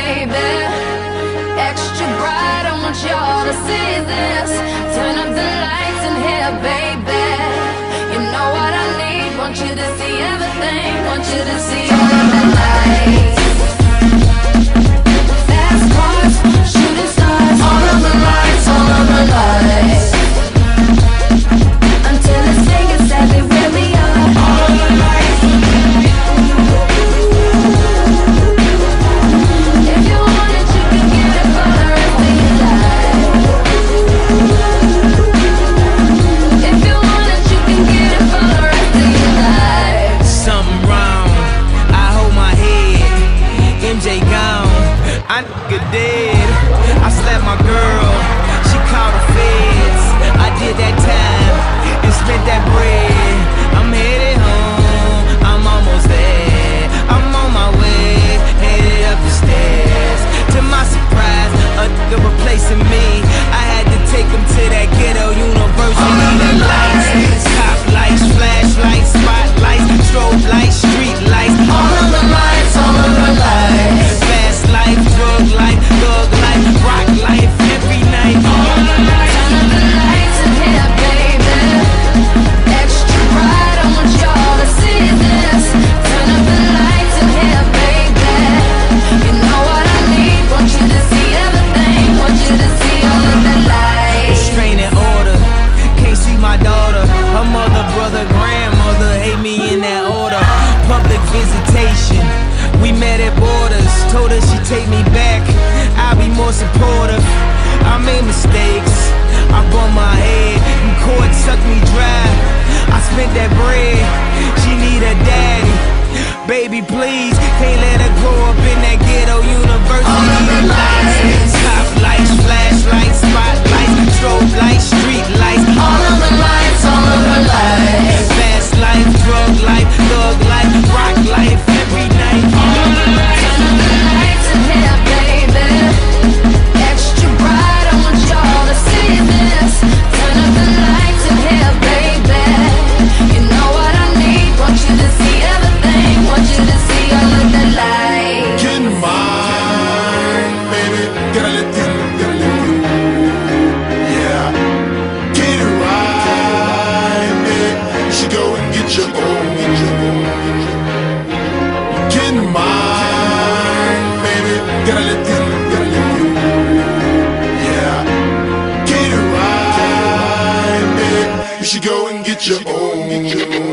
baby. Extra bright, I want y'all to see this. Turn up the lights in here, baby. You know what I need, want you to see everything. Want you to see all the lights. I nigga did. I slapped my girl. She caught the feds. I did that time. met at borders. Told her she'd take me back. I'll be more supportive. I made mistakes. I bumped my head. And cord sucked me dry. I spent that bread. She need a daddy. Baby please Can't let her grow up in that ghetto university You should go and get your own.